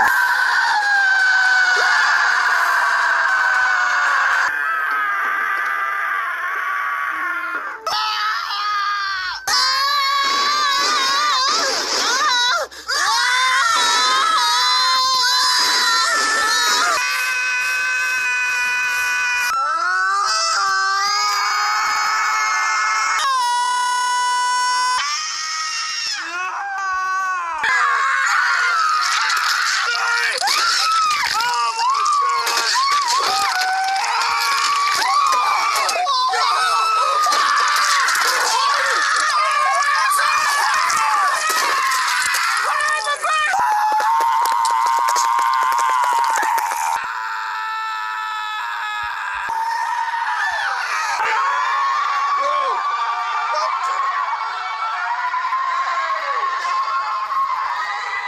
Ah!